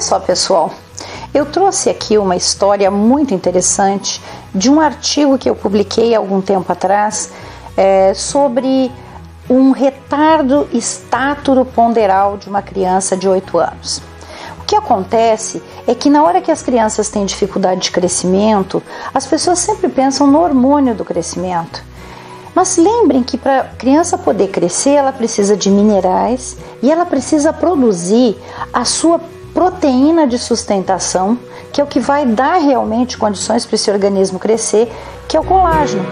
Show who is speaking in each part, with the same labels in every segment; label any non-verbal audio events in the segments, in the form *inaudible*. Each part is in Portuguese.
Speaker 1: só, pessoal, eu trouxe aqui uma história muito interessante de um artigo que eu publiquei algum tempo atrás é, sobre um retardo ponderal de uma criança de 8 anos. O que acontece é que na hora que as crianças têm dificuldade de crescimento, as pessoas sempre pensam no hormônio do crescimento. Mas lembrem que para a criança poder crescer, ela precisa de minerais e ela precisa produzir a sua proteína de sustentação, que é o que vai dar realmente condições para esse organismo crescer, que é o colágeno.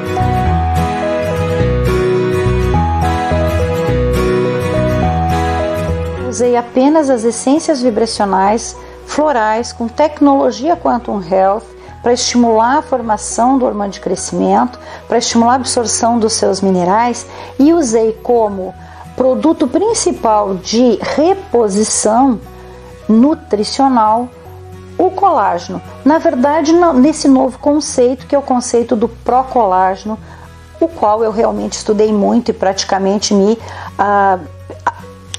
Speaker 1: Usei apenas as essências vibracionais florais com tecnologia Quantum Health para estimular a formação do hormônio de crescimento, para estimular a absorção dos seus minerais e usei como produto principal de reposição nutricional o colágeno. Na verdade, nesse novo conceito, que é o conceito do procolágeno, o qual eu realmente estudei muito e praticamente me uh,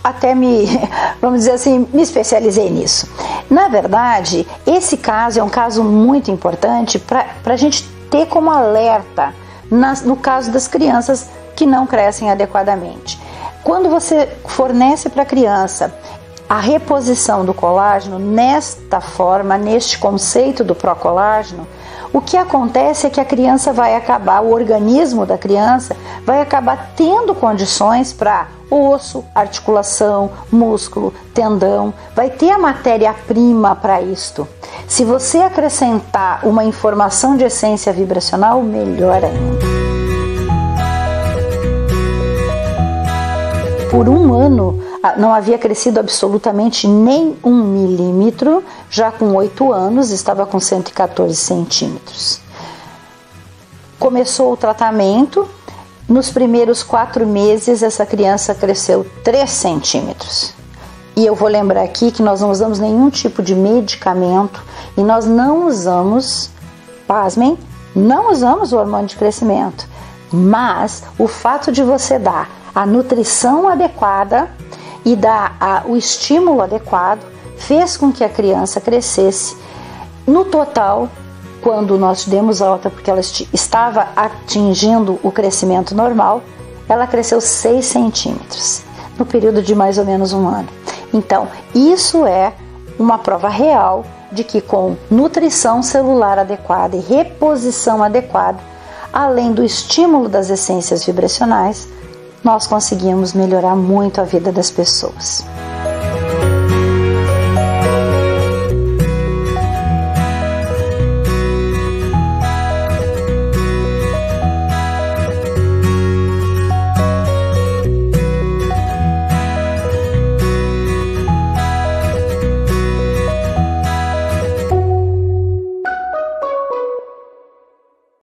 Speaker 1: até me, *laughs* vamos dizer assim, me especializei nisso. Na verdade, esse caso é um caso muito importante para a gente ter como alerta nas, no caso das crianças que não crescem adequadamente. Quando você fornece para a criança a reposição do colágeno nesta forma, neste conceito do procolágeno, o que acontece é que a criança vai acabar, o organismo da criança vai acabar tendo condições para osso, articulação, músculo, tendão, vai ter a matéria-prima para isto. Se você acrescentar uma informação de essência vibracional, melhor ainda. Por um ano não havia crescido absolutamente nem um milímetro, já com oito anos estava com 114 centímetros. Começou o tratamento, nos primeiros quatro meses, essa criança cresceu 3 centímetros. E eu vou lembrar aqui que nós não usamos nenhum tipo de medicamento e nós não usamos, pasmem, não usamos o hormônio de crescimento. Mas o fato de você dar a nutrição adequada e dar a, o estímulo adequado fez com que a criança crescesse. No total, quando nós demos alta, porque ela estava atingindo o crescimento normal, ela cresceu 6 centímetros no período de mais ou menos um ano. Então, isso é uma prova real de que com nutrição celular adequada e reposição adequada, além do estímulo das essências vibracionais, nós conseguimos melhorar muito a vida das pessoas.